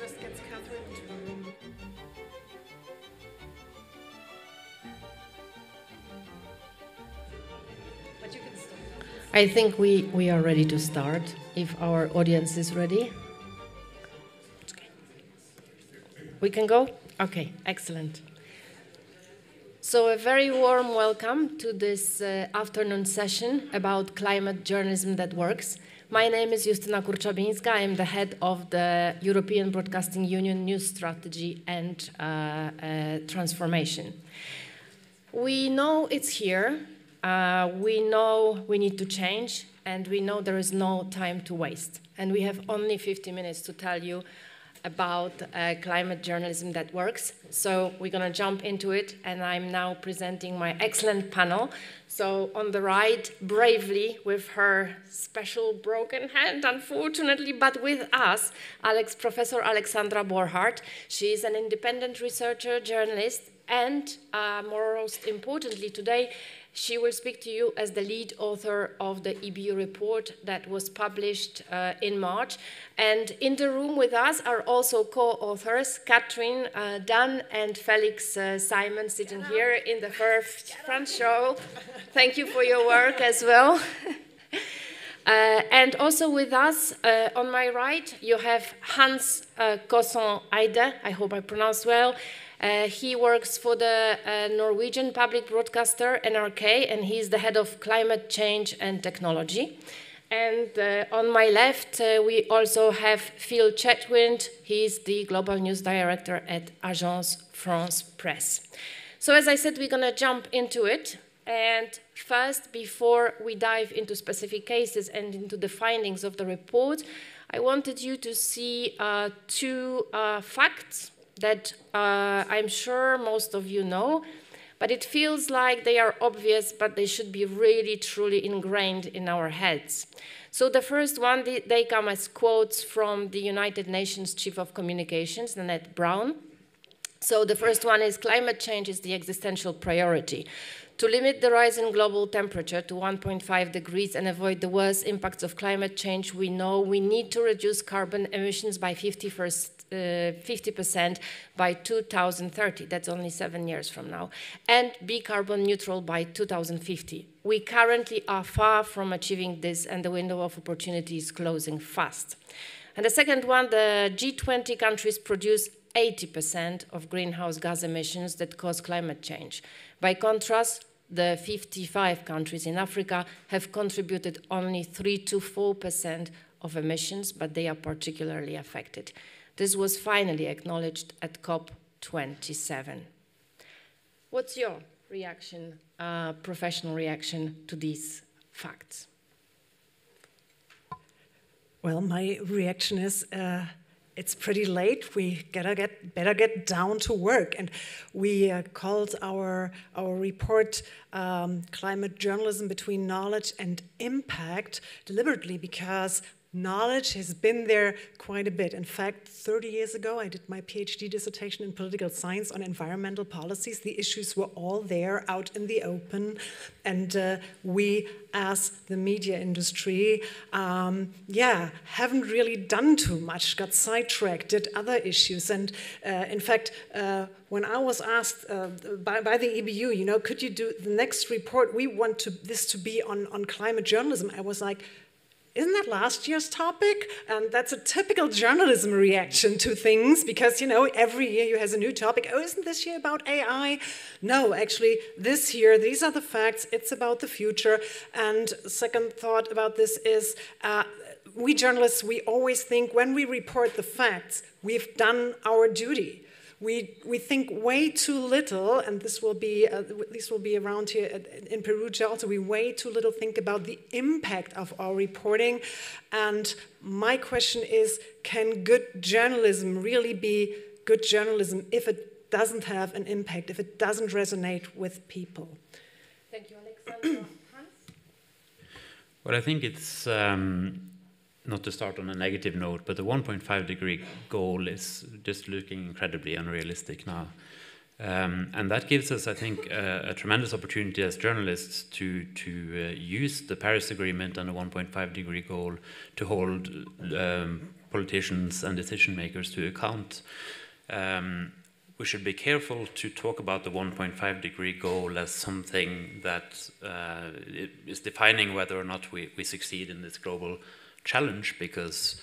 just gets Catherine to the room. But you can start. I think we, we are ready to start if our audience is ready. We can go? Okay, excellent. So, a very warm welcome to this uh, afternoon session about climate journalism that works. My name is Justyna Kurczabinska. I am the head of the European Broadcasting Union News Strategy and uh, uh, Transformation. We know it's here. Uh, we know we need to change, and we know there is no time to waste. And we have only 50 minutes to tell you about uh, climate journalism that works. So we're going to jump into it, and I'm now presenting my excellent panel. So on the right, bravely, with her special broken hand, unfortunately, but with us, Alex, Professor Alexandra Borchardt. She is an independent researcher, journalist, and uh, most importantly today, she will speak to you as the lead author of the EBU report that was published uh, in March. And in the room with us are also co-authors, Katrin uh, Dunn and Felix uh, Simon, sitting here in the first front row. Thank you for your work as well. Uh, and also with us uh, on my right, you have Hans uh, Kosson Eide, I hope I pronounced well. Uh, he works for the uh, Norwegian public broadcaster NRK, and he's the head of climate change and technology. And uh, on my left, uh, we also have Phil Chetwynd. He's the global news director at Agence France Presse. So, as I said, we're going to jump into it. And first, before we dive into specific cases and into the findings of the report, I wanted you to see uh, two uh, facts that uh, I'm sure most of you know, but it feels like they are obvious, but they should be really, truly ingrained in our heads. So the first one, they, come as quotes from the United Nations Chief of Communications, Nanette Braun. So the first one is climate change is the existential priority. To limit the rise in global temperature to 1.5 degrees and avoid the worst impacts of climate change, we know we need to reduce carbon emissions by 50 first, 50% uh, by 2030. That's only seven years from now. And be carbon neutral by 2050. We currently are far from achieving this, and the window of opportunity is closing fast. And the second one, the G20 countries produce 80% of greenhouse gas emissions that cause climate change. By contrast, the 55 countries in Africa have contributed only 3 to 4% of emissions, but they are particularly affected. This was finally acknowledged at COP27. What's your reaction, uh, professional reaction to these facts? Well, my reaction is uh, it's pretty late. We gotta get better get down to work. And we uh, called our our report um, "Climate Journalism Between Knowledge and Impact" deliberately because knowledge has been there quite a bit. In fact, 30 years ago, I did my PhD dissertation in political science on environmental policies. The issues were all there out in the open. And uh, we, as the media industry, um, yeah, haven't really done too much, got sidetracked, did other issues. And uh, in fact, uh, when I was asked uh, by, by, the EBU, you know, could you do the next report? We want to, this to be on, on climate journalism. I was like, isn't that last year's topic? And that's a typical journalism reaction to things because, you know, every year you has a new topic. Oh, isn't this year about AI? No, actually, this year, these are the facts. It's about the future. And second thought about this is uh, we journalists, we always think when we report the facts, we've done our duty we, we think way too little, and this will be, uh, this will be around here in Perugia also, we way too little think about the impact of our reporting. And my question is, can good journalism really be good journalism if it doesn't have an impact, if it doesn't resonate with people? Thank you, Alexander. Well, I think it's um, not to start on a negative note, but the 1.5 degree goal is just looking incredibly unrealistic now. Um, and that gives us, I think, a, tremendous opportunity as journalists to, to uh, use the Paris Agreement and the 1.5 degree goal to hold um, politicians and decision makers to account. Um, we should be careful to talk about the 1.5 degree goal as something that uh, is defining whether or not we, we succeed in this global challenge because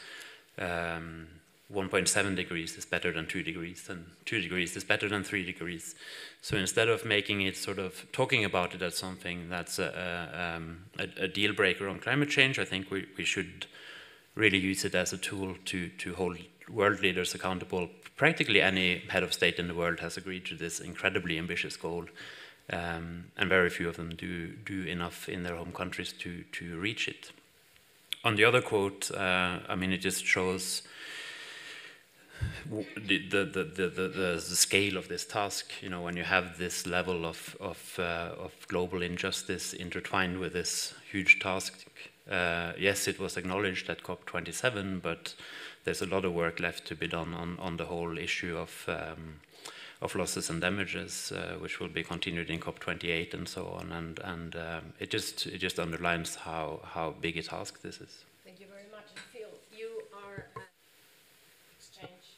um, 1.7 degrees is better than 2 degrees, and 2 degrees is better than 3 degrees. So instead of making it sort of talking about it as something that's a, a, um, a, a deal breaker on climate change, I think we, we should really use it as a tool to, to hold world leaders accountable. Practically any head of state in the world has agreed to this incredibly ambitious goal, um, and very few of them do, do enough in their home countries to, to reach it. On the other quote, uh, I mean, it just shows the, the, the, the, the, scale of this task, you know, when you have this level of, of, uh, of global injustice intertwined with this huge task, uh, yes, it was acknowledged at COP27, but there's a lot of work left to be done on, on the whole issue of, um, of losses and damages, uh, which will be continued in COP28 and so on. And, and um, it, just, it just underlines how, how big a task this is. Thank you very much. Phil, you are exchange.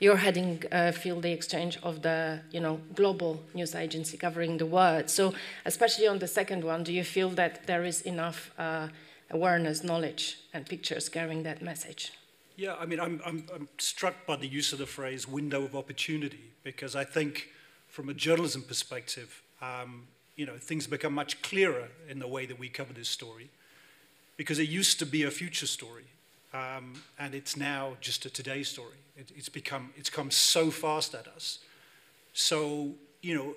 You're heading uh, Phil the exchange of the you know global news agency covering the world. So especially on the second one, do you feel that there is enough uh, awareness, knowledge, and pictures carrying that message? Yeah, I mean, I'm, I'm, I'm struck by the use of the phrase window of opportunity because I think from a journalism perspective, um, you know, things become much clearer in the way that we cover this story because it used to be a future story um, and it's now just a today story. It, it's become, it's come so fast at us. So, you know,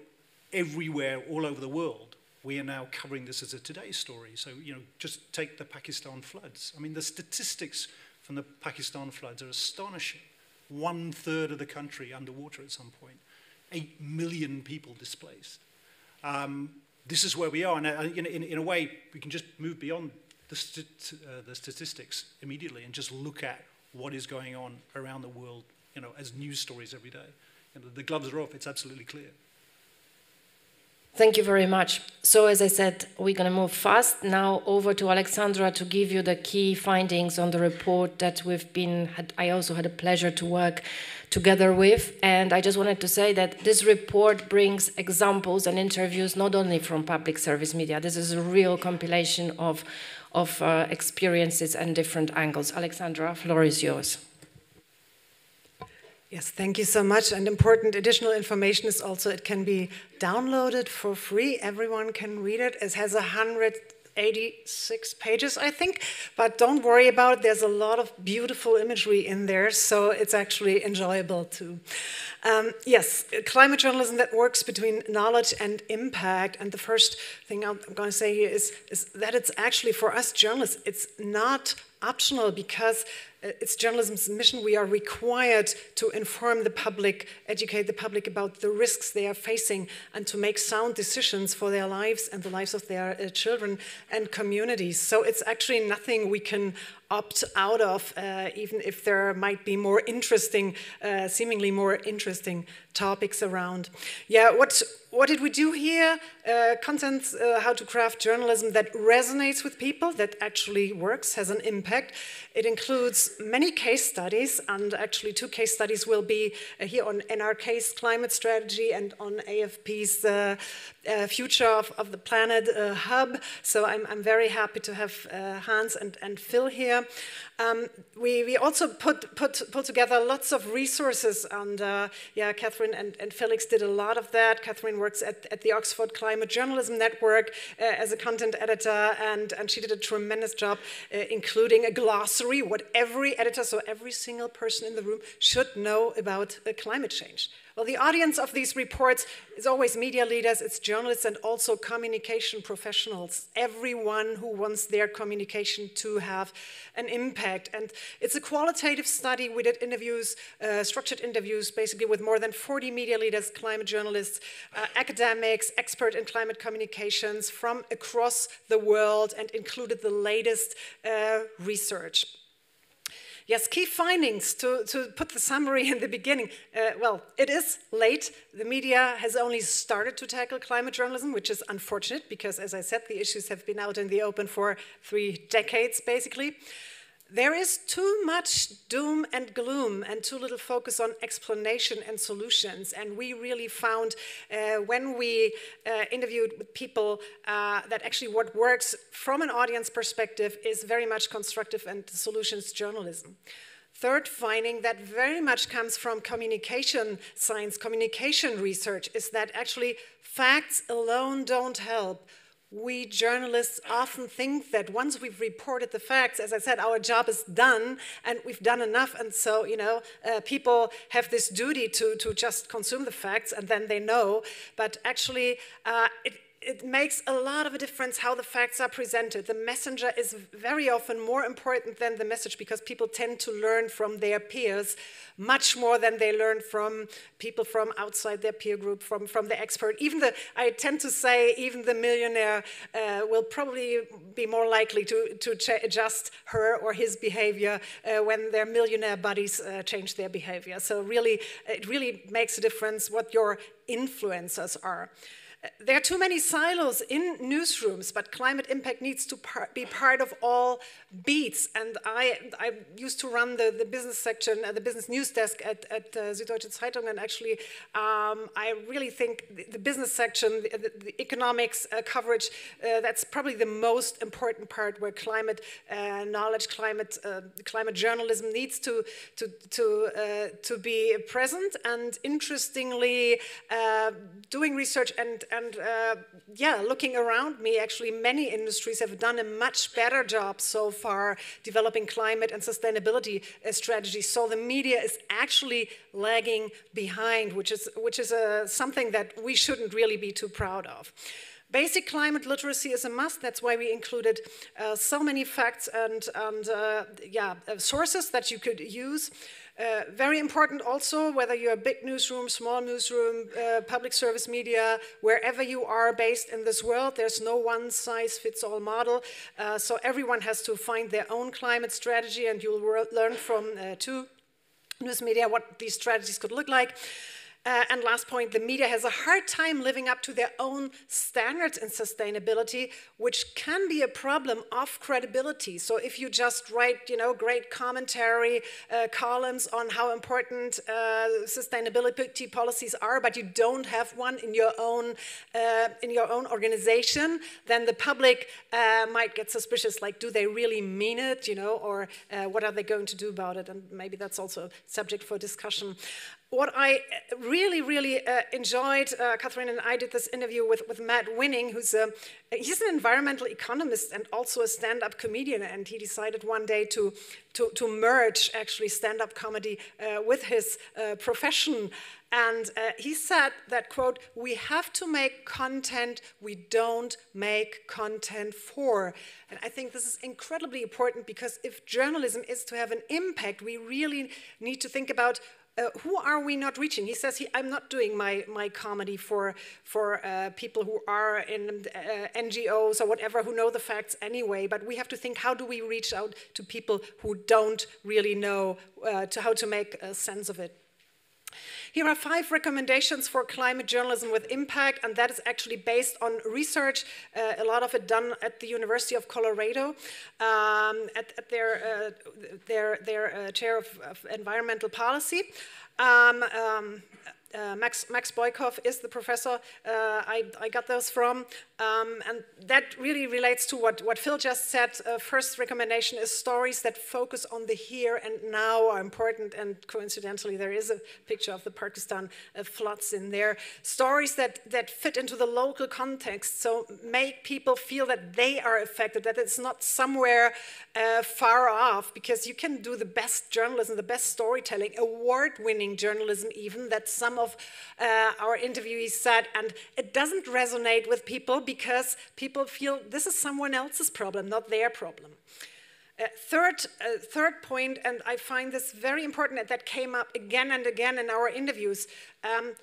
everywhere, all over the world, we are now covering this as a today story. So, you know, just take the Pakistan floods. I mean, the statistics from the Pakistan floods are astonishing. One third of the country underwater at some point, eight million people displaced. Um, this is where we are, and in, in, in, a way, we can just move beyond the, uh, the statistics immediately and just look at what is going on around the world, you know, as news stories every day. You know, the gloves are off, it's absolutely clear. Thank you very much. So as I said, we're going to move fast now over to Alexandra to give you the key findings on the report that we've been, had, I also had a pleasure to work together with. And I just wanted to say that this report brings examples and interviews not only from public service media, this is a real compilation of, of uh, experiences and different angles. Alexandra, floor is yours. Yes, thank you so much. And important additional information is also it can be downloaded for free. Everyone can read it. It has 186 pages, I think. But don't worry about it. There's a lot of beautiful imagery in there, so it's actually enjoyable too. Um, yes, climate journalism that works between knowledge and impact. And the first thing I'm going to say here is, is that it's actually for us journalists, it's not optional because uh, it's journalism's mission. We are required to inform the public, educate the public about the risks they are facing, and to make sound decisions for their lives and the lives of their uh, children and communities. So it's actually nothing we can opt out of, uh, even if there might be more interesting, uh, seemingly more interesting topics around. Yeah, what, what did we do here? Uh, content, uh, how to craft journalism that resonates with people, that actually works, has an impact. It includes many case studies, and actually two case studies will be uh, here on NRK's climate strategy and on AFP's uh, Future of, of, the Planet hub. So I'm, I'm, very happy to have Hans and, and Phil here. Um, we, we also put, put, put together lots of resources, and yeah, Catherine and, and Felix did a lot of that. Catherine works at, at the Oxford Climate Journalism Network uh, as a content editor, and, and she did a tremendous job, uh, including a glossary, what every editor, so every single person in the room, should know about uh, climate change. Well, the audience of these reports is always media leaders, it's journalists, and also communication professionals. Everyone who wants their communication to have an impact. And it's a qualitative study. We did interviews, uh, structured interviews, basically with more than 40 media leaders, climate journalists, uh, academics, expert in climate communications from across the world, and included the latest uh, research. Yes, key findings to, to put the summary in the beginning. Uh, well, it is late. The media has only started to tackle climate journalism, which is unfortunate because, as I said, the issues have been out in the open for three decades, basically. There is too much doom and gloom and too little focus on explanation and solutions. And we really found uh, when we uh, interviewed with people uh, that actually what works from an audience perspective is very much constructive and solutions journalism. Third finding that very much comes from communication science, communication research, is that actually facts alone don't help we journalists often think that once we've reported the facts, as I said, our job is done and we've done enough. And so, you know, uh, people have this duty to, to just consume the facts and then they know. But actually, uh, it, it makes a lot of a difference how the facts are presented. The messenger is very often more important than the message because people tend to learn from their peers much more than they learn from people from outside their peer group, from, from the expert. Even the, I tend to say, even the millionaire uh, will probably be more likely to, to adjust her or his behavior uh, when their millionaire buddies uh, change their behavior. So really, it really makes a difference what your influencers are. There are too many silos in newsrooms, but climate impact needs to par be part of all beats. And I, I used to run the, the business section, uh, the business news desk at, at uh, Süddeutsche Zeitung, and actually, um, I really think the, the business section, the, the, the economics uh, coverage, uh, that's probably the most important part where climate uh, knowledge, climate, uh, climate journalism needs to, to, to, to be present. And interestingly, doing research and and uh, yeah, looking around me, actually, many industries have done a much better job so far developing climate and sustainability uh, strategies. So the media is actually lagging behind, which is which is uh, something that we shouldn't really be too proud of. Basic climate literacy is a must. That's why we included uh, so many facts and, and uh, yeah, uh, sources that you could use. Uh, very important also, whether you're a big newsroom, small newsroom, uh, public service media, wherever you are based in this world, there's no one size fits all model. Uh, so everyone has to find their own climate strategy, and you'll learn from uh, two news media what these strategies could look like. Uh, and last point, the media has a hard time living up to their own standards in sustainability, which can be a problem of credibility. So if you just write, you know, great commentary uh, columns on how important uh, sustainability policies are, but you don't have one in your own uh, in your own organization, then the public uh, might get suspicious. Like, do they really mean it? You know, or uh, what are they going to do about it? And maybe that's also a subject for discussion what I really, really uh, enjoyed, uh, Catherine and I did this interview with, with Matt Winning, who's a, he's an environmental economist and also a stand-up comedian, and he decided one day to, to, to merge actually stand-up comedy uh, with his uh, profession. And uh, he said that, quote, we have to make content we don't make content for. And I think this is incredibly important because if journalism is to have an impact, we really need to think about uh, who are we not reaching? He says, he, I'm not doing my, my comedy for, for uh, people who are in uh, NGOs or whatever who know the facts anyway, but we have to think how do we reach out to people who don't really know uh, to how to make sense of it. Here are five recommendations for climate journalism with impact, and that is actually based on research, uh, a lot of it done at the University of Colorado, um, at, at, their, uh, their, their uh, chair of, of, environmental policy. Um, um, uh, Max, Max Boykoff is the professor uh, I, I, got those from. Um, and that really relates to what, what Phil just said. Uh, first recommendation is stories that focus on the here and now are important. And coincidentally, there is a picture of the Pakistan uh, floods in there. Stories that, that fit into the local context, so make people feel that they are affected, that it's not somewhere uh, far off, because you can do the best journalism, the best storytelling, award-winning journalism even, that some of uh, our interviewees said, and it doesn't resonate with people because people feel this is someone else's problem, not their problem. Uh, third, uh, third point, and I find this very important, that came up again and again in our interviews. Um,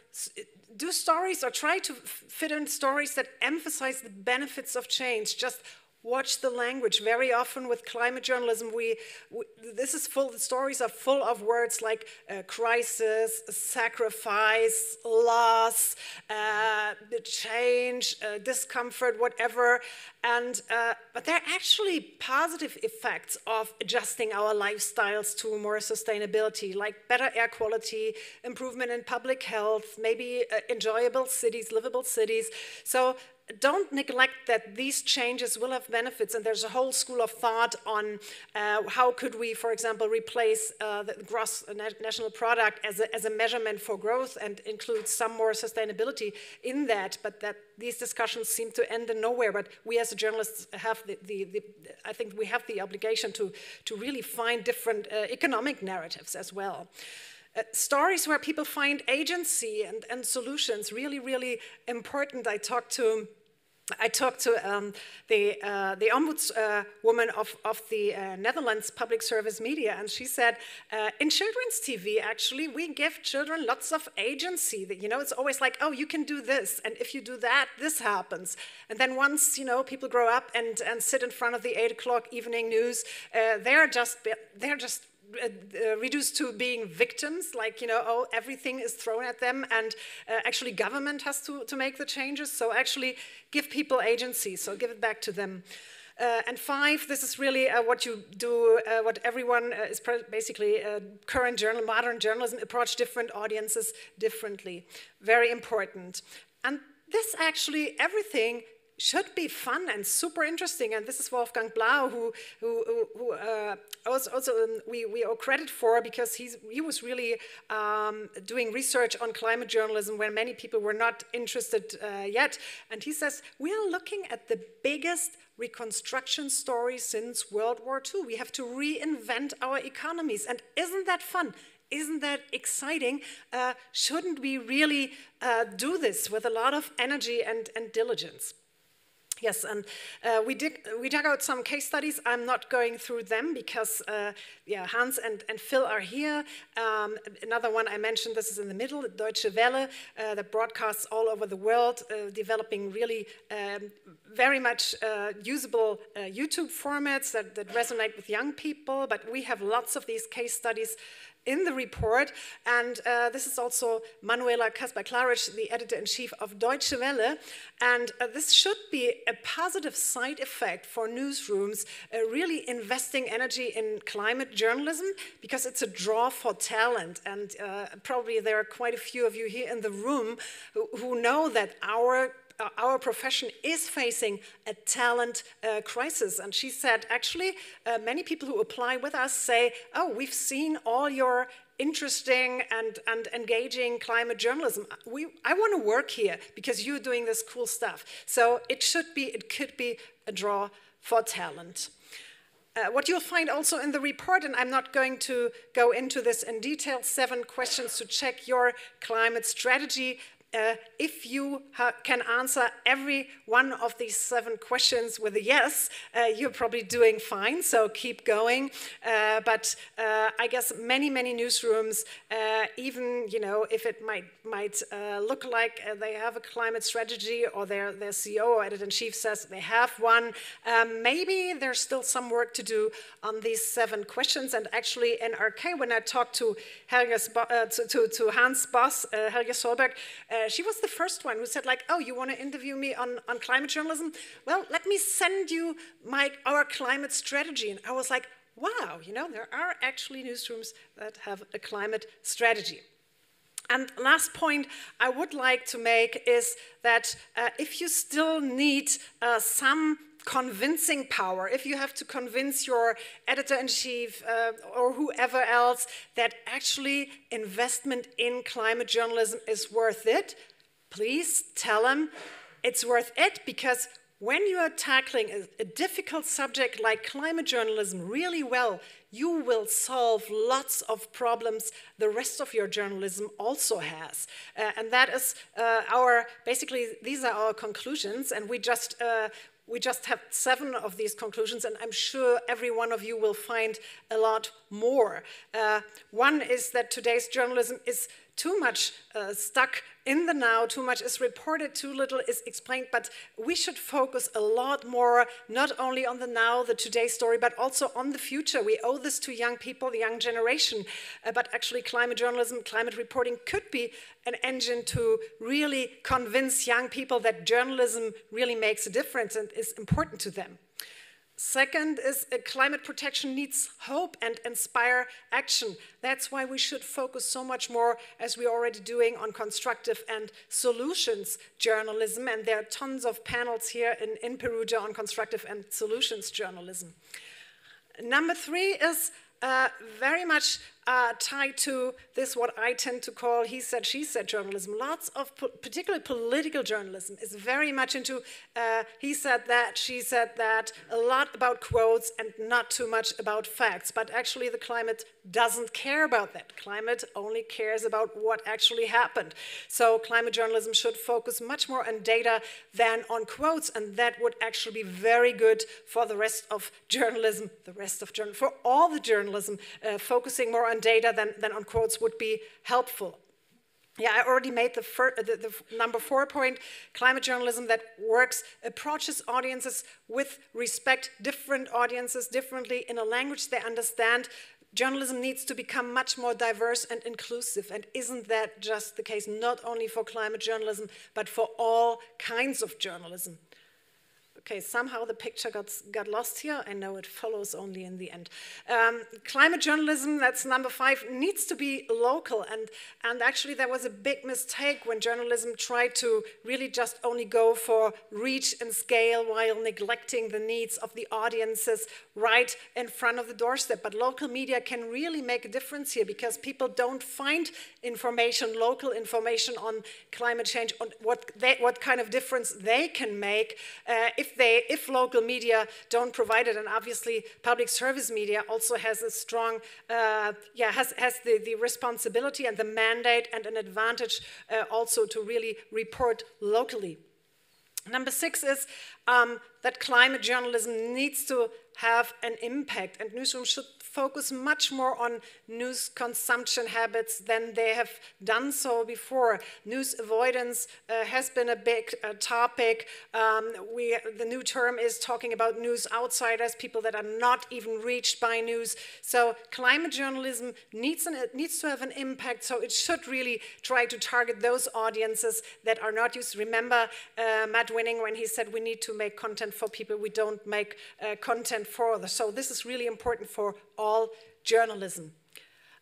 do stories or try to fit in stories that emphasize the benefits of change. Just watch the language. Very often with climate journalism, we, we this is full. The stories are full of words like uh, crisis, sacrifice, loss, uh, change, uh, discomfort, whatever. And uh, but they're actually positive effects of adjusting our lifestyles to more sustainability, like better air quality, improvement in public health, maybe uh, enjoyable cities, livable cities. So don't neglect that these changes will have benefits and there's a whole school of thought on uh, how could we for example replace uh, the gross national product as a, as a measurement for growth and include some more sustainability in that but that these discussions seem to end in nowhere but we as journalists have the, the, the I think we have the obligation to, to really find different uh, economic narratives as well. Uh, stories where people find agency and, and solutions really, really important. I talked to I talked to um, the, uh, the ombudswoman uh, of, of the uh, Netherlands Public Service Media, and she said, uh, in children's TV, actually, we give children lots of agency. That, you know, it's always like, oh, you can do this, and if you do that, this happens. And then once, you know, people grow up and, and sit in front of the 8 o'clock evening news, uh, they're just, they're just uh, uh, reduced to being victims, like, you know, oh, everything is thrown at them, and uh, actually government has to, to make the changes. So actually give people agency, so give it back to them. Uh, and five, this is really uh, what you do, uh, what everyone is basically current journal, modern journalism, approach different audiences differently. Very important. And this actually, everything should be fun and super interesting. And this is Wolfgang Blau, who, who, who uh, also, also um, we, we owe credit for because he's, he was really um, doing research on climate journalism when many people were not interested uh, yet. And he says, we are looking at the biggest reconstruction story since World War II. We have to reinvent our economies. And isn't that fun? Isn't that exciting? Uh, shouldn't we really uh, do this with a lot of energy and, and diligence? Yes, and uh, we, did, we dug out some case studies. I'm not going through them because uh, yeah, Hans and, and Phil are here. Um, another one I mentioned, this is in the middle, Deutsche Welle, uh, that broadcasts all over the world, uh, developing really um, very much uh, usable uh, YouTube formats that, that resonate with young people. But we have lots of these case studies in the report. And uh, this is also Manuela Kasper-Claridge, the editor-in-chief of Deutsche Welle. And uh, this should be a positive side effect for newsrooms uh, really investing energy in climate journalism because it's a draw for talent. And uh, probably there are quite a few of you here in the room who, who know that our our profession is facing a talent uh, crisis. And she said, actually, uh, many people who apply with us say, oh, we've seen all your interesting and, and engaging climate journalism. We, I want to work here because you're doing this cool stuff. So it should be, it could be a draw for talent. Uh, what you'll find also in the report, and I'm not going to go into this in detail, seven questions to check your climate strategy, uh, if you can answer every one of these seven questions with a yes, uh, you're probably doing fine, so keep going. Uh, but uh, I guess many, many newsrooms, uh, even you know, if it might might uh, look like they have a climate strategy or their, their CEO or editor-in-chief says they have one, um, maybe there's still some work to do on these seven questions. And actually NRK, when I talked to, to, to, to, Hans Boss, Helje Solberg, uh, she was the first one who said like, oh, you want to interview me on, on climate journalism? Well, let me send you my, our climate strategy. And I was like, wow, you know, there are actually newsrooms that have a climate strategy. And last point I would like to make is that uh, if you still need uh, some convincing power, if you have to convince your editor-in-chief uh, or whoever else that actually investment in climate journalism is worth it, please tell them it's worth it. Because when you are tackling a, a, difficult subject like climate journalism really well, you will solve lots of problems the rest of your journalism also has. Uh, and that is uh, our, basically, these are our conclusions, and we just, uh, we just have seven of these conclusions, and I'm sure every one of you will find a lot more. Uh, one is that today's journalism is too much uh, stuck in the now, too much is reported, too little is explained, but we should focus a lot more, not only on the now, the today story, but also on the future. We owe this to young people, the young generation, uh, but actually climate journalism, climate reporting could be an engine to really convince young people that journalism really makes a difference and is important to them. Second is uh, climate protection needs hope and inspire action. That's why we should focus so much more, as we're already doing, on constructive and solutions journalism. And there are tons of panels here in, in Perugia on constructive and solutions journalism. Number three is uh, very much uh, tied to this, what I tend to call he said, she said journalism. Lots of, po particularly political journalism, is very much into uh, he said that, she said that, a lot about quotes and not too much about facts. But actually, the climate doesn't care about that. Climate only cares about what actually happened. So, climate journalism should focus much more on data than on quotes, and that would actually be very good for the rest of journalism, the rest of journalism, for all the journalism, uh, focusing more on on data than, than on quotes would be helpful. Yeah, I already made the, the, the, number four point. Climate journalism that works, approaches audiences with respect, different audiences differently in a language they understand. Journalism needs to become much more diverse and inclusive. And isn't that just the case, not only for climate journalism, but for all kinds of journalism? Okay, somehow the picture got, got lost here. I know it follows only in the end. Um, climate journalism, that's number five, needs to be local. And, and actually, there was a big mistake when journalism tried to really just only go for reach and scale while neglecting the needs of the audiences right in front of the doorstep. But local media can really make a difference here because people don't find information, local information on climate change, on what, they, what kind of difference they can make uh, if they, if local media don't provide it, and obviously public service media also has a strong, uh, yeah, has, has the, the responsibility and the mandate and an advantage uh, also to really report locally. Number six is um, that climate journalism needs to have an impact, and newsrooms should focus much more on news consumption habits than they have done so before. News avoidance uh, has been a big uh, topic. Um, we, the new term is talking about news outsiders, people that are not even reached by news. So climate journalism needs, an, needs to have an impact, so it should really try to target those audiences that are not used. Remember uh, Matt Winning when he said we need to make content for people we don't make uh, content for others. So this is really important for all journalism.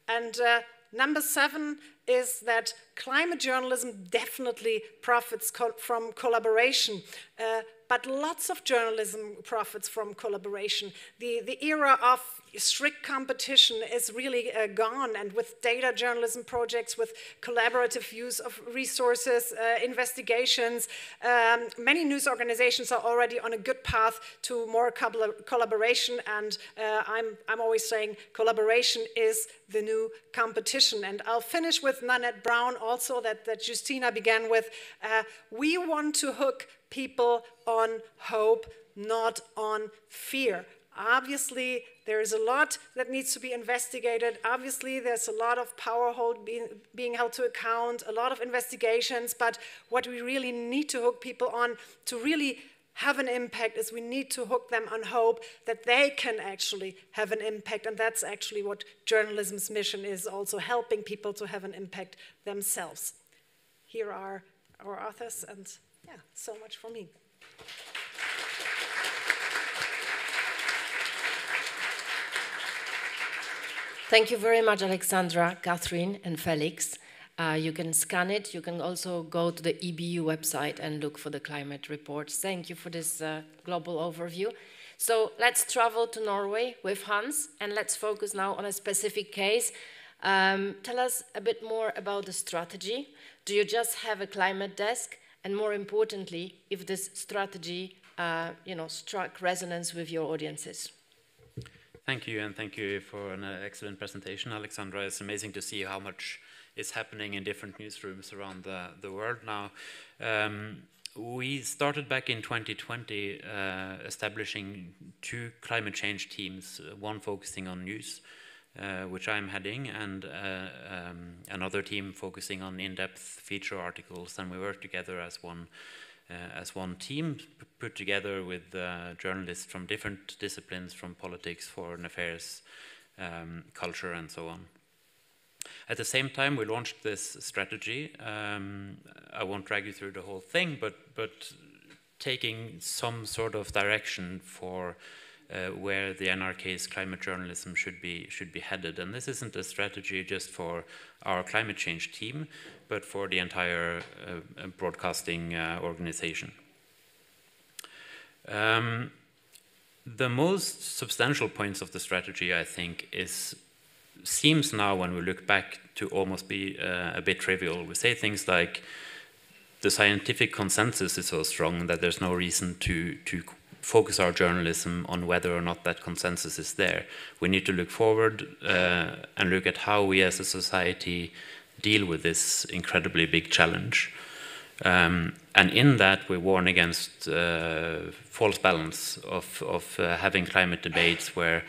And uh, number seven is that climate journalism definitely profits co from collaboration. Uh, but lots of journalism profits from collaboration. The, the era of strict competition is really uh, gone, and with data journalism projects, with collaborative use of resources, uh, investigations, um, many news organizations are already on a good path to more collaboration, and uh, I'm, I'm always saying collaboration is the new competition. And I'll finish with Nanette Braun also, that, that Justyna began with. Uh, we want to hook people on hope, not on fear. Obviously, there is a lot that needs to be investigated. Obviously, there's a lot of power hold being, being held to account, a lot of investigations, but what we really need to hook people on to really have an impact is we need to hook them on hope that they can actually have an impact. And that's actually what journalism's mission is also helping people to have an impact themselves. Here are our authors, and yeah, so much for me. Thank you very much, Alexandra, Catherine, and Felix. Uh, you can scan it. You can also go to the EBU website and look for the climate reports. Thank you for this uh, global overview. So let's travel to Norway with Hans, and let's focus now on a specific case. Um, tell us a bit more about the strategy. Do you just have a climate desk? And more importantly, if this strategy uh, you know, struck resonance with your audiences? Thank you, and thank you for an uh, excellent presentation, Alexandra. It's amazing to see how much is happening in different newsrooms around the, the world now. Um, we started back in 2020 uh, establishing two climate change teams, uh, one focusing on news uh, which I'm heading, and uh, um, another team focusing on in-depth feature articles, and we work together as one as one team, put together with uh, journalists from different disciplines, from politics, foreign affairs, um, culture, and so on. At the same time, we launched this strategy. Um, I won't drag you through the whole thing, but but taking some sort of direction for uh, where the NRK's climate journalism should be should be headed. And this isn't a strategy just for our climate change team, but for the entire uh, broadcasting uh, organization. Um, the most substantial points of the strategy, I think, is seems now when we look back to almost be uh, a bit trivial. We say things like the scientific consensus is so strong that there's no reason to to focus our journalism on whether or not that consensus is there. We need to look forward uh, and look at how we as a society deal with this incredibly big challenge. Um, and in that, we warn against uh, false balance of, of uh, having climate debates where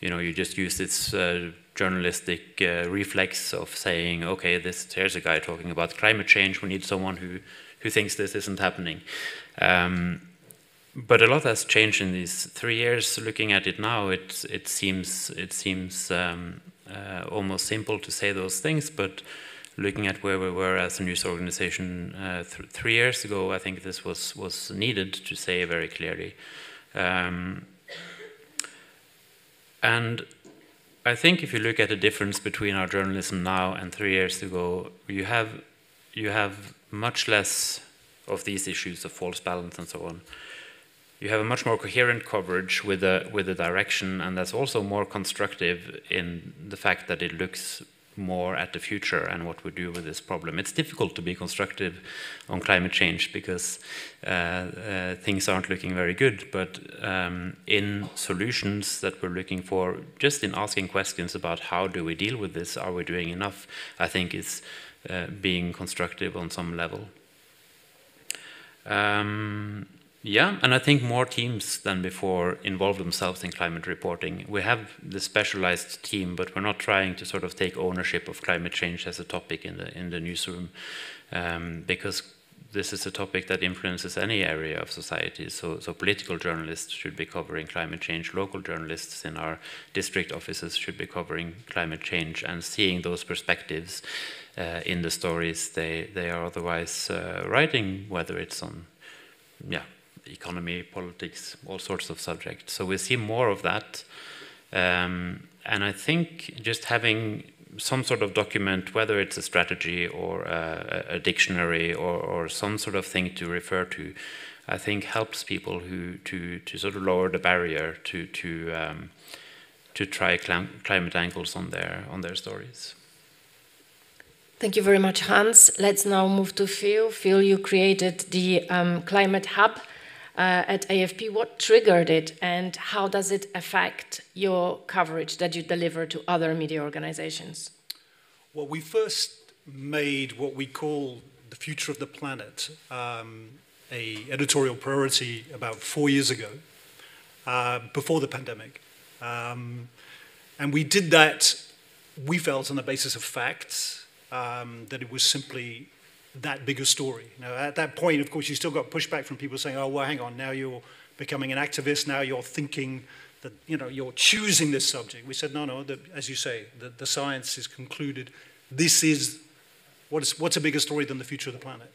you know you just use this uh, journalistic uh, reflex of saying, okay, this here's a guy talking about climate change. We need someone who who thinks this isn't happening. Um, but a lot has changed in these three years. Looking at it now, it it seems it seems um, uh, almost simple to say those things. But looking at where we were as a news organization uh, th three years ago, I think this was was needed to say very clearly. Um, and I think if you look at the difference between our journalism now and three years ago, you have you have much less of these issues of false balance and so on you have a much more coherent coverage with a with a direction, and that's also more constructive in the fact that it looks more at the future and what we do with this problem. It's difficult to be constructive on climate change because uh, uh, things aren't looking very good. But um, in solutions that we're looking for, just in asking questions about how do we deal with this, are we doing enough? I think is uh, being constructive on some level. Um, yeah, and I think more teams than before involve themselves in climate reporting. We have the specialized team, but we're not trying to sort of take ownership of climate change as a topic in the in the newsroom, um, because this is a topic that influences any area of society. So, so political journalists should be covering climate change. Local journalists in our district offices should be covering climate change and seeing those perspectives uh, in the stories they they are otherwise uh, writing, whether it's on, yeah economy, politics, all sorts of subjects. So we see more of that. Um, and I think just having some sort of document, whether it's a strategy or a, a dictionary or, or, some sort of thing to refer to, I think helps people who to, to sort of lower the barrier to to um, to try climate angles on their on their stories. Thank you very much, Hans. Let's now move to Phil. Phil, you created the um, Climate Hub uh, at AFP. What triggered it, and how does it affect your coverage that you deliver to other media organizations? Well, we first made what we call the future of the planet um, a editorial priority about four years ago, uh, before the pandemic, um, and we did that. We felt on the basis of facts um, that it was simply that bigger story. Now, at that point, of course, you still got pushback from people saying, oh, well, hang on, now you're becoming an activist, now you're thinking that, you know, you're choosing this subject. We said, no, no, the, as you say, the, the science is concluded. This is, what is, what's a bigger story than the future of the planet?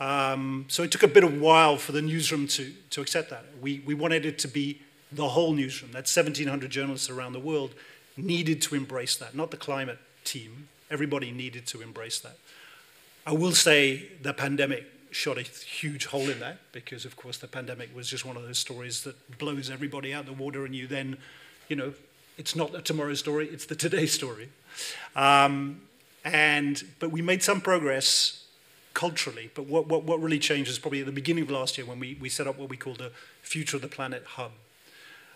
Um, so it took a bit of while for the newsroom to, to accept that. We, we wanted it to be the whole newsroom. That 1,700 journalists around the world needed to embrace that, not the climate team. Everybody needed to embrace that. I will say the pandemic shot a huge hole in that because, of course, the pandemic was just one of those stories that blows everybody out the water, and you then, you know, it's not the tomorrow story, it's the today story. Um, and but we made some progress culturally. But what, what, what really changed is probably at the beginning of last year when we, we set up what we call the Future of the Planet Hub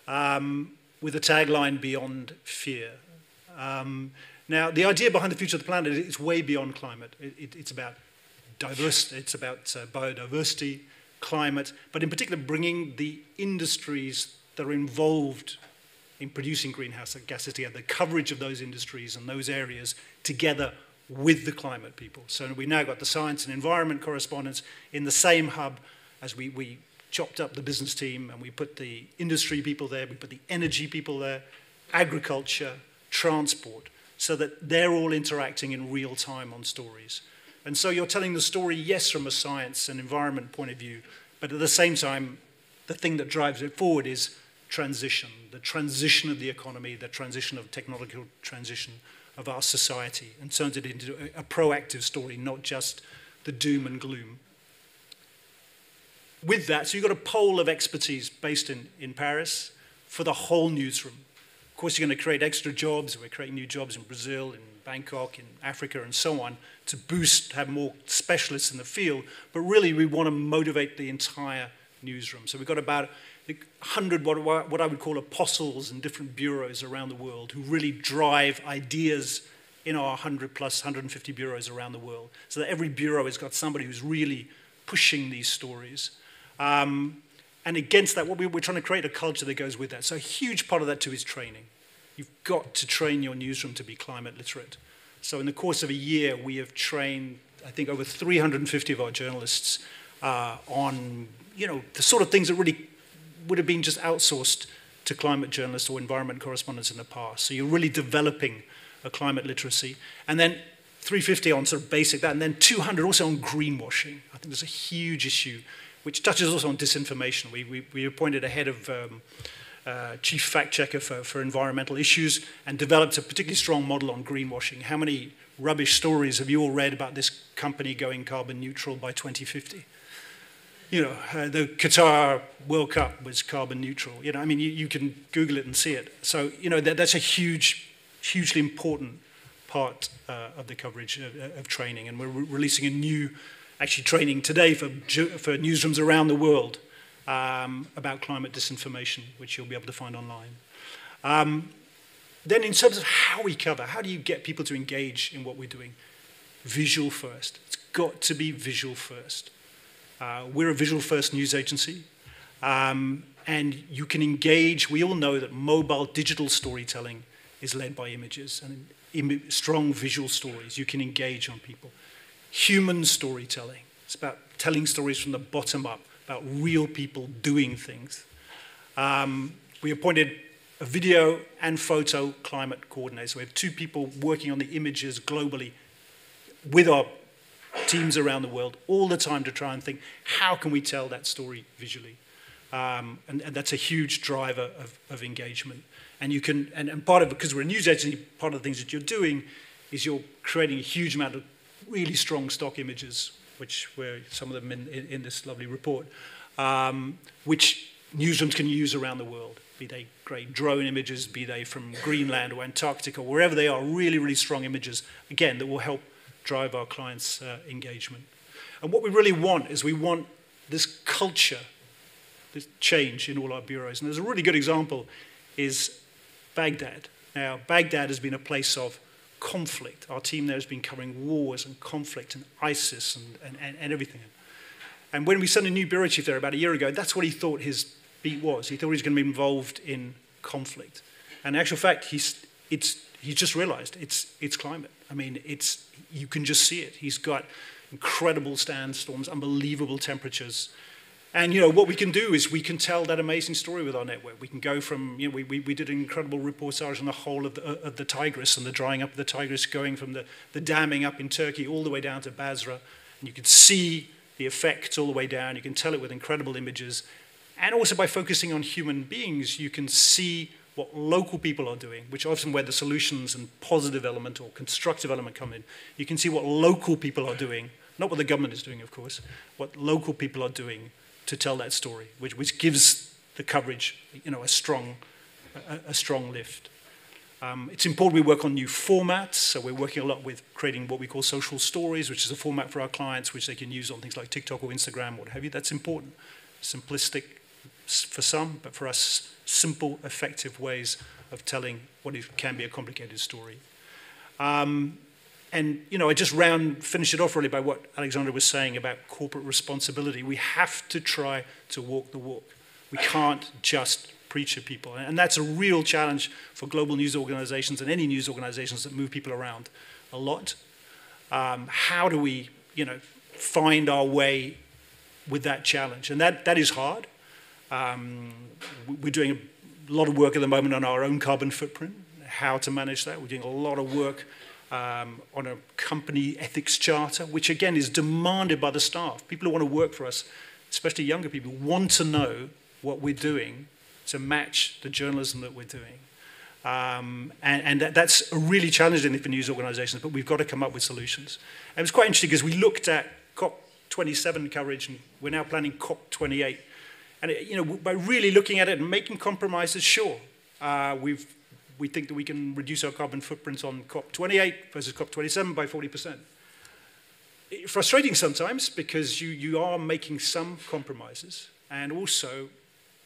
um, with a tagline Beyond Fear. Um, now, the idea behind the future of the planet is way beyond climate. It, it, it's about diversity, it's about uh, biodiversity, climate, but in particular bringing the industries that are involved in producing greenhouse gases together, the coverage of those industries and those areas together with the climate people. So we now got the science and environment correspondents in the same hub as we, we chopped up the business team and we put the industry people there, we put the energy people there, agriculture, transport, so that they're all interacting in real time on stories. And so you're telling the story, yes, from a science and environment point of view, but at the same time, the thing that drives it forward is transition, the transition of the economy, the transition of technological transition of our society, and turns it into a, a proactive story, not just the doom and gloom. With that, so you've got a pole of expertise based in, in Paris for the whole newsroom. Of course, you're going to create extra jobs. We're creating new jobs in Brazil, in Bangkok, in Africa, and so on to boost, have more specialists in the field. But really, we want to motivate the entire newsroom. So we've got about 100 what, what I would call apostles in different bureaus around the world who really drive ideas in our 100 plus 150 bureaus around the world. So that every bureau has got somebody who's really pushing these stories. Um, and against that, what we, we're trying to create a culture that goes with that. So a huge part of that too is training. You've got to train your newsroom to be climate literate. So in the course of a year, we have trained, I think, over 350 of our journalists uh, on, you know, the sort of things that really would have been just outsourced to climate journalists or environment correspondents in the past. So you're really developing a climate literacy. And then 350 on sort of basic that, and then 200 also on greenwashing. I think there's a huge issue which touches also on disinformation. We, we, we appointed a head of um, uh, chief fact checker for, for environmental issues and developed a particularly strong model on greenwashing. How many rubbish stories have you all read about this company going carbon neutral by 2050? You know, uh, the Qatar World Cup was carbon neutral. You know, I mean, you, you can Google it and see it. So, you know, that, that's a huge, hugely important part uh, of the coverage of, of training. And we're re releasing a new, actually training today for, for newsrooms around the world um, about climate disinformation, which you'll be able to find online. Um, then in terms of how we cover, how do you get people to engage in what we're doing? Visual first. It's got to be visual first. Uh, we're a visual first news agency. Um, and you can engage, we all know that mobile digital storytelling is led by images and Im strong visual stories. You can engage on people. Human storytelling. It's about telling stories from the bottom up, about real people doing things. Um, we appointed a video and photo climate coordinator. So we have two people working on the images globally with our teams around the world all the time to try and think, how can we tell that story visually? Um, and, and, that's a huge driver of, of engagement. And you can, and, and part of it, because we're a news agency, part of the things that you're doing is you're creating a huge amount of really strong stock images, which were some of them in, in, in this lovely report, um, which newsrooms can use around the world, be they great drone images, be they from Greenland or Antarctica, wherever they are, really, really strong images, again, that will help drive our clients' uh, engagement. And what we really want is we want this culture, this change in all our bureaus. And there's a really good example is Baghdad. Now, Baghdad has been a place of conflict. Our team there has been covering wars and conflict and ISIS and, and, and, and everything. And when we sent a new bureau chief there about a year ago, that's what he thought his beat was. He thought he was going to be involved in conflict. And in actual fact, he's, it's, he's just realized it's, it's climate. I mean, it's, you can just see it. He's got incredible sandstorms, unbelievable temperatures. And you know what we can do is we can tell that amazing story with our network. We can go from you know we, we, we did an incredible reportage on the whole of the, uh, of the Tigris and the drying up of the Tigris, going from the, the damming up in Turkey all the way down to Basra, and you can see the effects all the way down. You can tell it with incredible images, and also by focusing on human beings, you can see what local people are doing, which often where the solutions and positive element or constructive element come in. You can see what local people are doing, not what the government is doing, of course, what local people are doing to tell that story, which, which gives the coverage you know, a, strong, a, a strong lift. Um, it's important we work on new formats, so we're working a lot with creating what we call social stories, which is a format for our clients, which they can use on things like TikTok or Instagram, or what have you. That's important. Simplistic for some, but for us, simple, effective ways of telling what can be a complicated story. Um, and you know, I just round finish it off really by what Alexandra was saying about corporate responsibility. We have to try to walk the walk. We can't just preach to people. And that's a real challenge for global news organizations and any news organizations that move people around a lot. Um, how do we, you know, find our way with that challenge? And that, that is hard. Um, we're doing a lot of work at the moment on our own carbon footprint, how to manage that. We're doing a lot of work um, on a company ethics charter, which again is demanded by the staff. People who want to work for us, especially younger people, want to know what we're doing to match the journalism that we're doing. Um, and, and that, that's really challenging for news organizations, but we've got to come up with solutions. And it was quite interesting because we looked at COP27 coverage and we're now planning COP28. And it, you know, by really looking at it and making compromises, sure, uh, we've we think that we can reduce our carbon footprints on COP28 versus COP27 by 40%. Frustrating sometimes because you, you are making some compromises, and also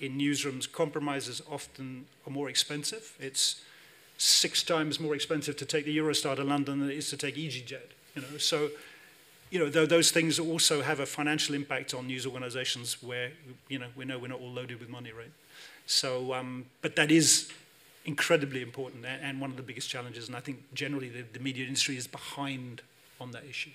in newsrooms, compromises often are more expensive. It's six times more expensive to take the Eurostar to London than it is to take EasyJet. You know, so you know, those things also have a financial impact on news organizations where, you know, we know we're not all loaded with money, right? So, um, but that is incredibly important and one of the biggest challenges. And I think generally the, the media industry is behind on that issue.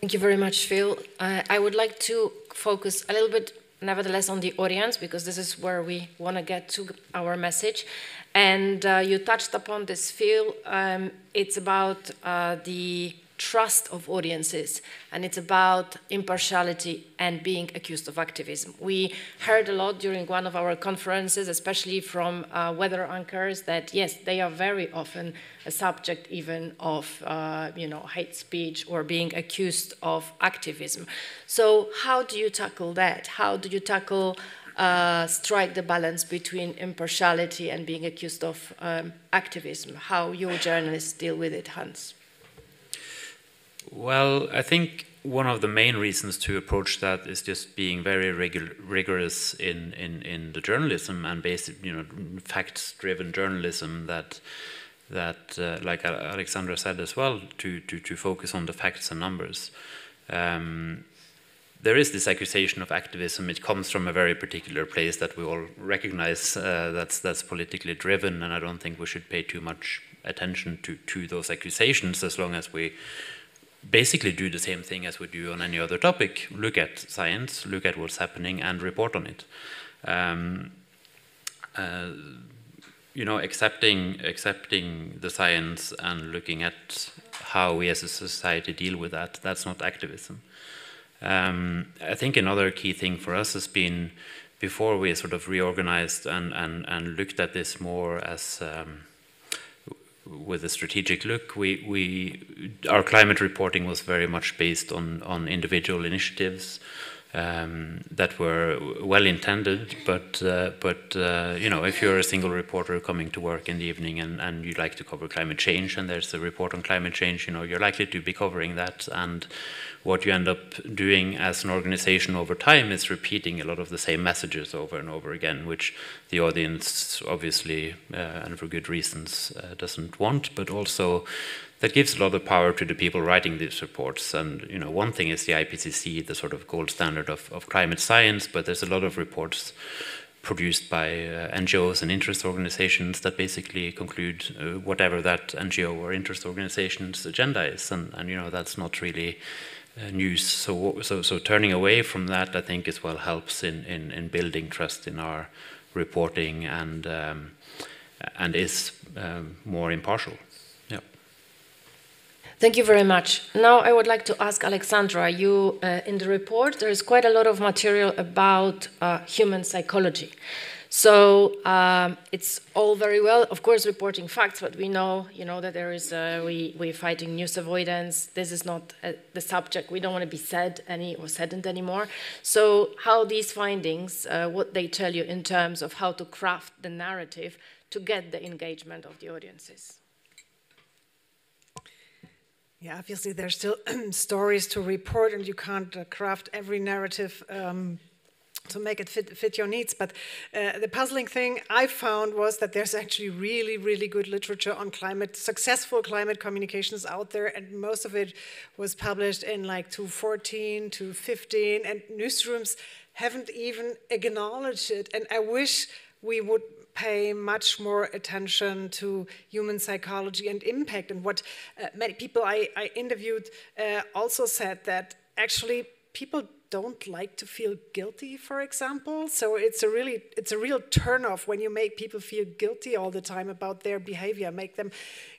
Thank you very much, Phil. Uh, I would like to focus a little bit, nevertheless, on the audience because this is where we want to get to our message. And uh, you touched upon this, Phil. Um, it's about uh, the trust of audiences, and it's about impartiality and being accused of activism. We heard a lot during one of our conferences, especially from uh, weather anchors, that yes, they are very often a subject even of uh, you know hate speech or being accused of activism. So how do you tackle that? How do you tackle uh, strike the balance between impartiality and being accused of um, activism? How your journalists deal with it, Hans? Well, I think one of the main reasons to approach that is just being very rigorous in, in, in the journalism and basic, you know, facts-driven journalism that that, uh, like Alexandra said as well, to, to, to focus on the facts and numbers. Um, there is this accusation of activism. It comes from a very particular place that we all recognize uh, that's, that's politically driven, and I don't think we should pay too much attention to, to those accusations as long as we basically do the same thing as we do on any other topic look at science, look at what's happening, and report on it. Um, uh, you know, accepting, accepting the science and looking at how we as a society deal with that, that's not activism. Um, I think another key thing for us has been before we sort of reorganized and, and, and looked at this more as um, with a strategic look. We, we, our climate reporting was very much based on, on individual initiatives um, that were well intended, but, uh, but uh, you know, if you're a single reporter coming to work in the evening and, and you like to cover climate change and there's a report on climate change, you know, you're likely to be covering that. And what you end up doing as an organization over time is repeating a lot of the same messages over and over again, which the audience obviously, uh, and for good reasons, uh, doesn't want, but also that gives a lot of power to the people writing these reports. And you know, one thing is the IPCC, the sort of gold standard of, of climate science, but there's a lot of reports produced by uh, NGOs and interest organizations that basically conclude uh, whatever that NGO or interest organization's agenda is, and, and you know that's not really uh, news. So, so, so turning away from that, I think, as well helps in, in, in building trust in our reporting and um, and is um, more impartial. Thank you very much. Now I would like to ask Alexandra. You uh, in the report there is quite a lot of material about uh, human psychology. So um, it's all very well, of course, reporting facts, but we know, you know, that there is uh, we we're fighting news avoidance. This is not uh, the subject. We don't want to be said any or saddened anymore. So how these findings, what they tell you in terms of how to craft the narrative to get the engagement of the audiences. Yeah, obviously there's still stories to report, and you can't uh, craft every narrative. Um, to make it fit, fit your needs. But uh, the puzzling thing I found was that there's actually really, really good literature on climate, successful climate communications out there, and most of it was published in like 2014, 2015, and newsrooms haven't even acknowledged it. And I wish we would pay much more attention to human psychology and impact. And what uh, many people I, I interviewed uh, also said that actually people don't like to feel guilty, for example. So it's a really it's a real turnoff when you make people feel guilty all the time about their behavior. Make them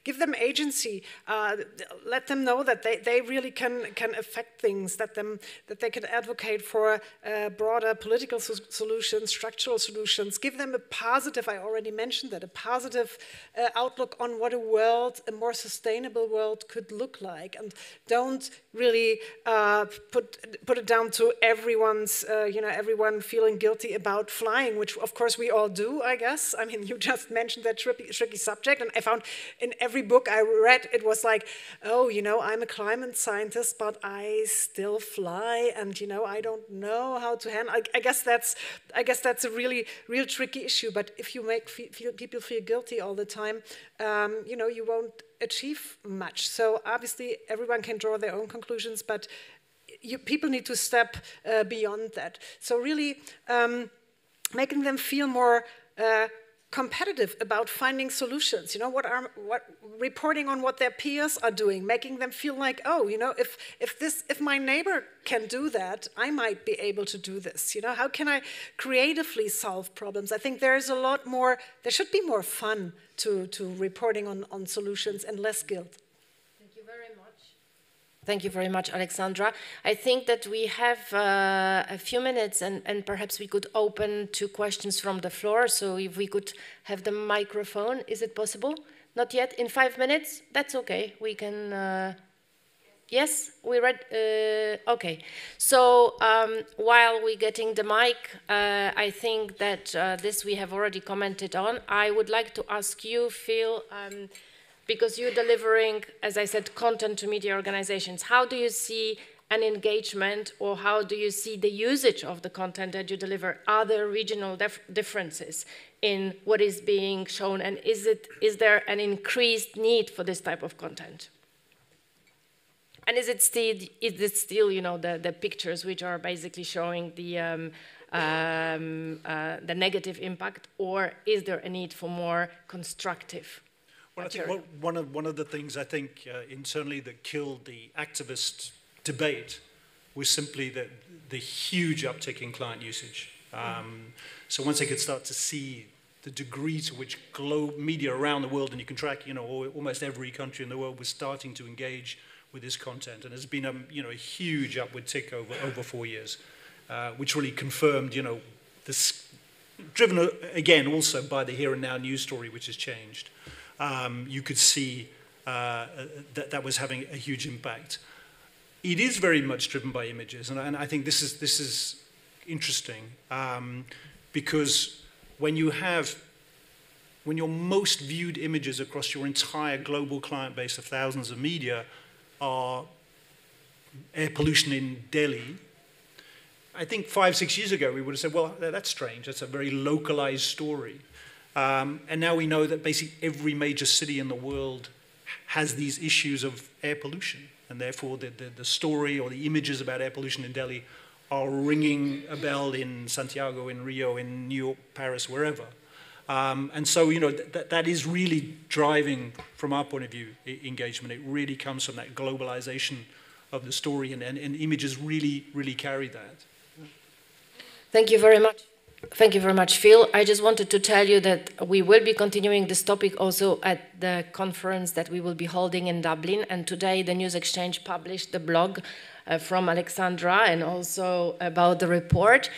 give them agency. Uh, let them know that they, they really can can affect things. That them that they can advocate for uh, broader political so solutions, structural solutions. Give them a positive. I already mentioned that a positive uh, outlook on what a world, a more sustainable world, could look like, and don't really uh, put put it down to everyone's, uh, you know, everyone feeling guilty about flying, which of course we all do, I guess. I mean, you just mentioned that tricky, tricky subject, and I found in every book I read, it was like, oh, you know, I'm a climate scientist, but I still fly, and you know, I don't know how to handle. I, I guess that's, I guess that's a really, real tricky issue. But if you make feel, people feel guilty all the time, um, you know, you won't achieve much. So obviously, everyone can draw their own conclusions, but you, people need to step uh, beyond that. So really um, making them feel more uh, competitive about finding solutions. You know, what are what reporting on what their peers are doing, making them feel like, oh, you know, if if this if my neighbor can do that, I might be able to do this. You know, how can I creatively solve problems? I think there is a lot more. There should be more fun to to reporting on on solutions and less guilt. Thank you very much, Alexandra. I think that we have uh, a few minutes and, and, perhaps we could open to questions from the floor. So if we could have the microphone, is it possible? Not yet? In five minutes? That's okay. We can... Uh, yes, we read... Uh, okay. So um, while we're getting the mic, uh, I think that uh, this we have already commented on. I would like to ask you, Phil, um, because you're delivering, as I said, content to media organizations. How do you see an engagement or how do you see the usage of the content that you deliver? Are there regional differences in what is being shown and is, it, is there an increased need for this type of content? And is it still, is it still you know, the, the pictures which are basically showing the, um, um, uh, the negative impact or is there a need for more constructive well, I think one, one, of, one of the things I think uh, internally that killed the activist debate was simply the, the huge uptick in client usage. Um, so once they could start to see the degree to which globe media around the world, and you can track, you know, almost every country in the world was starting to engage with this content, and there's been a, you know, a huge upward tick over over four years, uh, which really confirmed, you know, this driven uh, again also by the here and now news story, which has changed um, you could see uh, that that was having a huge impact. It is very much driven by images, and, and I think this is, this is interesting um, because when you have when your most viewed images across your entire global client base of thousands of media are air pollution in Delhi, I think five, six years ago we would have said, well, that's strange. That's a very localized story. Um, and now we know that basically every major city in the world has these issues of air pollution. And therefore, the, the, the, story or the images about air pollution in Delhi are ringing a bell in Santiago, in Rio, in New York, Paris, wherever. Um, and so, you know, th that is really driving, from our point of view, engagement. It really comes from that globalization of the story, and, and, and images really, really carry that. Thank you very much. Thank you very much, Phil. I just wanted to tell you that we will be continuing this topic also at the conference that we will be holding in Dublin. And today, the News Exchange published the blog uh, from Alexandra and also about the report.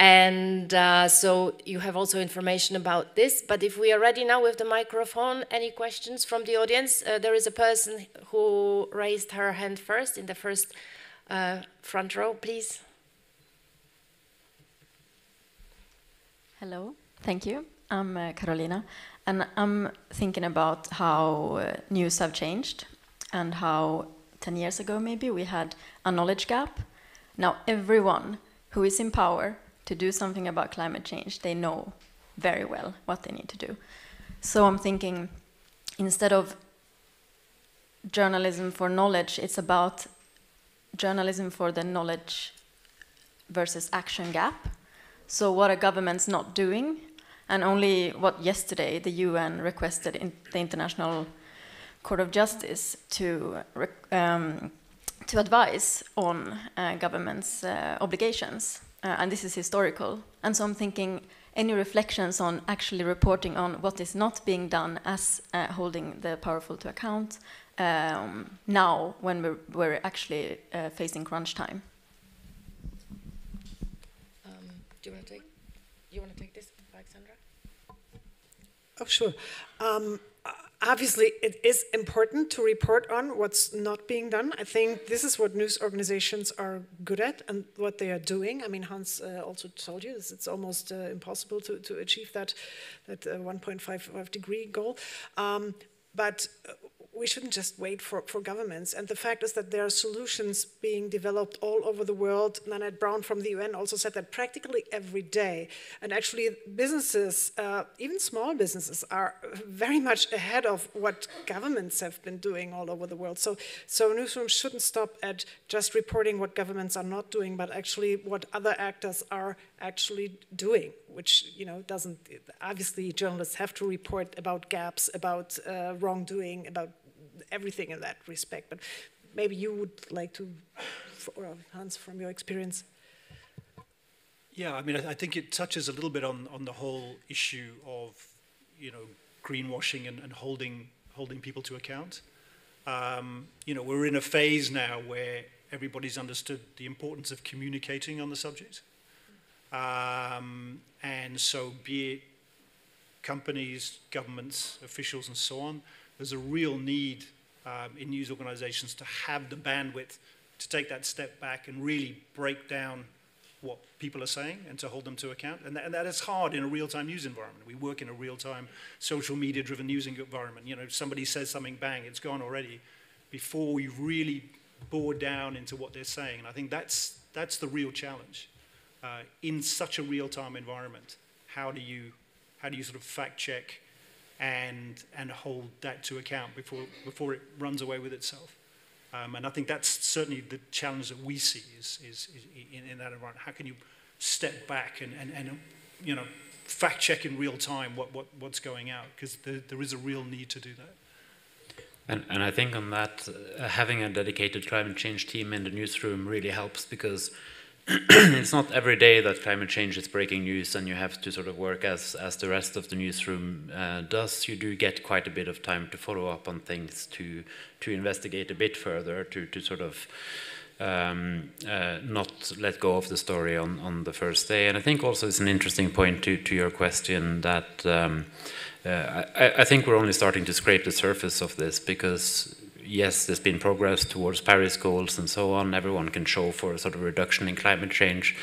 And uh, so you have also information about this. But if we are ready now with the microphone, any questions from the audience? Uh, there is a person who raised her hand first in the first uh, front row, please. Hello, thank you. I'm uh, Carolina, and I'm thinking about how uh, news have changed and how 10 years ago maybe we had a knowledge gap. Now everyone who is in power to do something about climate change, they know very well what they need to do. So I'm thinking instead of journalism for knowledge, it's about journalism for the knowledge versus action gap. So what are governments not doing? And only what yesterday the UN requested in the International Court of Justice to um, to advise on uh, governments' uh, obligations, uh, and this is historical. And so I'm thinking, any reflections on actually reporting on what is not being done as uh, holding the powerful to account um, now when we're, we're actually uh, facing crunch time? Um, do you want to take? You want to take this, Alexandra? Oh, sure. Um, obviously, it is important to report on what's not being done. I think this is what news organizations are good at and what they are doing. I mean, Hans uh, also told you it's, it's almost uh, impossible to, to achieve that, that uh, 1.5 degree goal. Um, but we shouldn't just wait for, for governments. And the fact is that there are solutions being developed all over the world. Nanette Braun from the UN also said that practically every day. And actually, businesses, uh, even small businesses, are very much ahead of what governments have been doing all over the world. So, so newsrooms shouldn't stop at just reporting what governments are not doing, but actually what other actors are actually doing, which you know doesn't. Obviously, journalists have to report about gaps, about uh, wrongdoing, about everything in that respect. But maybe you would like to, or Hans, from your experience. Yeah, I mean, I, think it touches a little bit on, on the whole issue of, you know, greenwashing and, and holding holding people to account. Um, you know, we're in a phase now where everybody's understood the importance of communicating on the subject. Um, and so, be it companies, governments, officials, and so on, there's a real need um, in news organizations to have the bandwidth to take that step back and really break down what people are saying and to hold them to account. And that, and that is hard in a real-time news environment. We work in a real-time social media-driven news environment. You know, somebody says something, bang, it's gone already, before we really bore down into what they're saying. And I think that's, that's the real challenge. Uh, in such a real-time environment, how do you, how do you sort of fact-check and, and hold that to account before, before it runs away with itself. Um, and I think that's certainly the challenge that we see is, is, is in, in, that environment. How can you step back and, and, and you know, fact check in real time what, what, what's going out? Because there, there is a real need to do that. And, and I think on that, uh, having a dedicated climate change team in the newsroom really helps because it's not every day that climate change is breaking news and you have to sort of work as, as the rest of the newsroom uh, does. You do get quite a bit of time to follow up on things, to, to investigate a bit further, to, to sort of um, uh, not let go of the story on, on the first day. And I think also it's an interesting point to, to your question that um, uh, I, I think we're only starting to scrape the surface of this because yes, there's been progress towards Paris goals and so on. Everyone can show for a sort of reduction in climate change.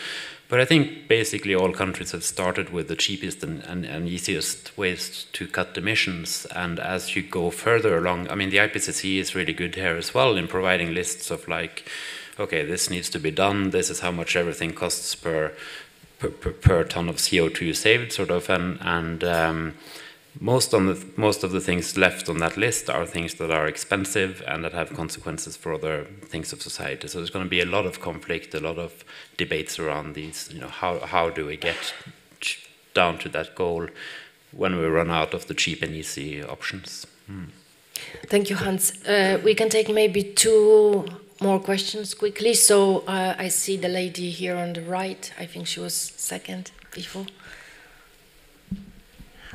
But I think basically all countries have started with the cheapest and, and, and, easiest ways to cut emissions. And as you go further along, I mean, the IPCC is really good here as well in providing lists of like, okay, this needs to be done, this is how much everything costs per, per, per, per ton of CO2 saved, sort of, and, and um, most, on the, most of the things left on that list are things that are expensive and that have consequences for other things of society. So there's going to be a lot of conflict, a lot of debates around these. You know, how, how do we get down to that goal when we run out of the cheap and easy options? Hmm. Thank you, Hans. Uh, we can take maybe two more questions quickly. So uh, I see the lady here on the right. I think she was second before.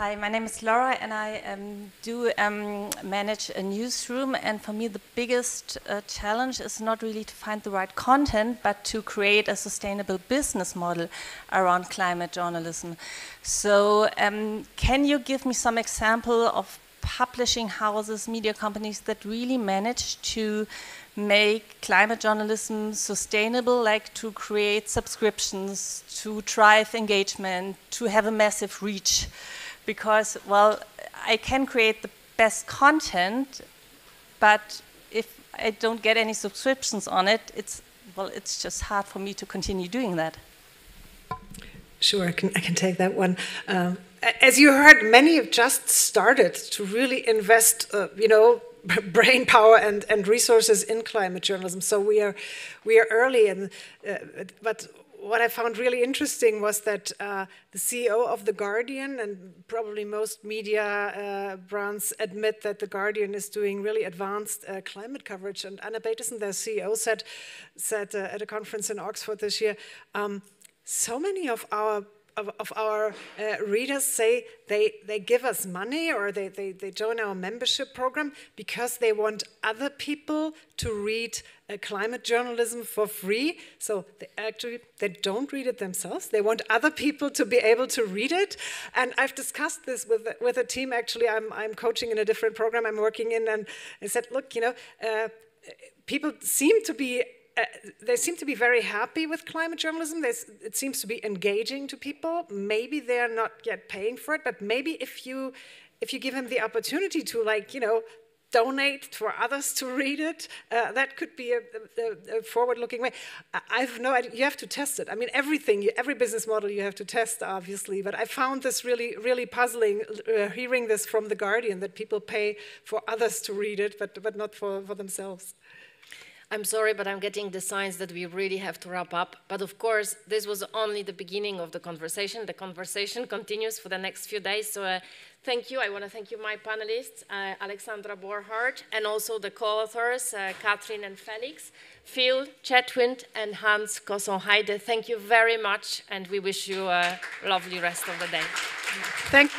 Hi, my name is Laura, and I um, do um, manage a newsroom. And for me, the biggest uh, challenge is not really to find the right content, but to create a sustainable business model around climate journalism. So, um, can you give me some example of publishing houses, media companies that really manage to make climate journalism sustainable, like to create subscriptions, to drive engagement, to have a massive reach? Because, well, I can create the best content, but if I don't get any subscriptions on it, it's, well, it's just hard for me to continue doing that. Sure, I can, I can take that one. Um, as you heard, many have just started to really invest, uh, you know, brain power and, and resources in climate journalism. So we are we are early, and uh, but what I found really interesting was that uh, the CEO of The Guardian, and probably most media uh, brands admit that The Guardian is doing really advanced uh, climate coverage. And Anna Bateson, their CEO, said, said uh, at a conference in Oxford this year, um, so many of our of, of our uh, readers say they, they give us money or they, they, they join our membership program because they want other people to read uh, climate journalism for free. So they actually they don't read it themselves. They want other people to be able to read it. And I've discussed this with with a team. Actually, I'm I'm coaching in a different program I'm working in, and I said, look, you know. Uh, people seem to be uh, they seem to be very happy with climate journalism. There's, it seems to be engaging to people. Maybe they're not yet paying for it, but maybe if you if you give them the opportunity to, like, you know, donate for others to read it, uh, that could be a, a, a forward-looking way. I have no idea. You have to test it. I mean, everything, every business model you have to test, obviously. But I found this really, really puzzling, uh, hearing this from the Guardian that people pay for others to read it, but but not for for themselves. I'm sorry, but I'm getting the signs that we really have to wrap up. But of course, this was only the beginning of the conversation. The conversation continues for the next few days. So uh, thank you. I want to thank you, my panelists, uh, Alexandra Borchardt, and also the co-authors, uh, Catherine and Felix, Phil, Chetwynd, and Hans Cosson-Eide. Thank you very much, and we wish you a lovely rest of the day. Thank